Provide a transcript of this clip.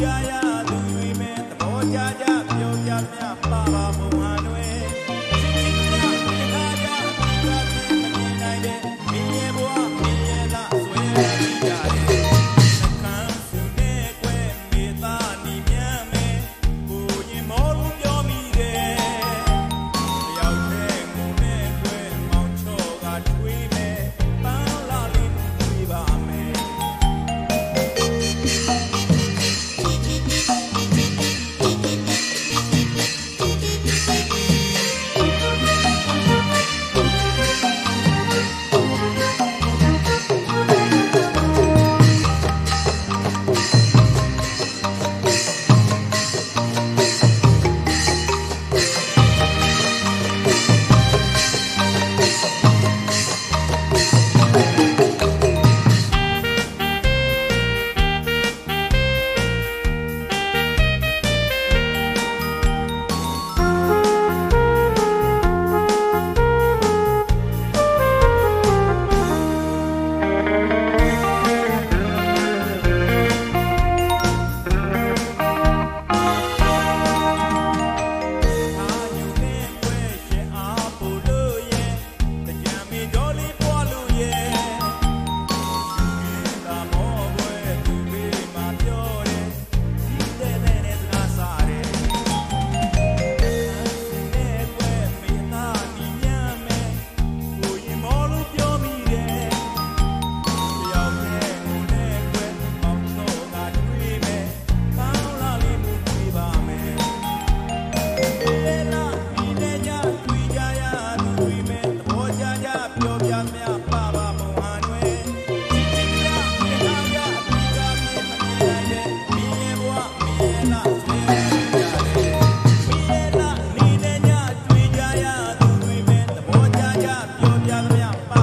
yeah. Yeah.